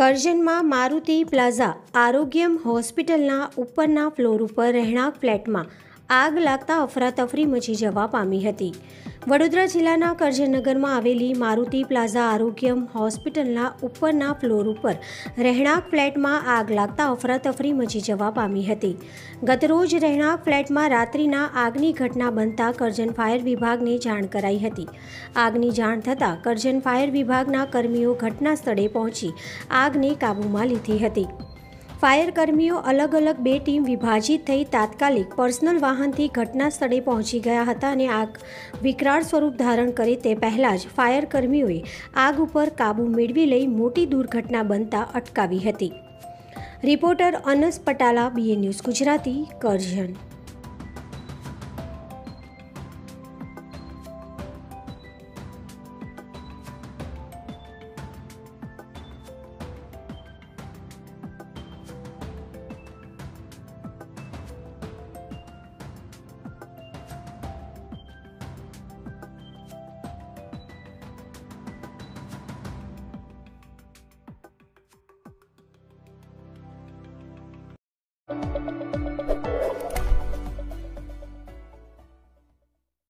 કરજણમાં Maruti plaza Arogyam હોસ્પિટલના ઉપરના floor ઉપર રહેણાંક ફ્લેટમાં આગ લાગતા અફરાતફરી મચી જવા પામી હતી. વડોદરા જિલ્લાના કરજનગરમાં આવેલી મારુતિ પ્લાઝા આરોગ્યમ હોસ્પિટલના ઉપરના ફ્લોર ઉપર રહેણાંક ફ્લેટમાં આગ લાગતા અફરાતફરી મચી જવા પામી હતી. ગતરોજ રહેણાંક ફ્લેટમાં રાત્રિના આગની ઘટના બનતા કરજણ ફાયર વિભાગને જાણ કરાઈ હતી. આગની જાણ થતાં કરજણ ફાયર વિભાગના કર્મીઓ ઘટના સ્થળે પહોંચી આગને કાબૂમાં લીધી હતી. ફાયર કર્મીઓ અલગ અલગ બે ટીમ વિભાજિત થઈ તાત્કાલિક પર્સનલ વાહનથી ઘટના સ્થળે પહોંચી ગયા હતા અને આગ વિકરાળ સ્વરૂપ ધારણ કરે તે પહેલાં જ ફાયર કર્મીઓએ આગ ઉપર કાબૂ મેળવી લઈ મોટી દુર્ઘટના બનતા અટકાવી હતી. Reporter Anas Patala BA news Gujarati, Karjan.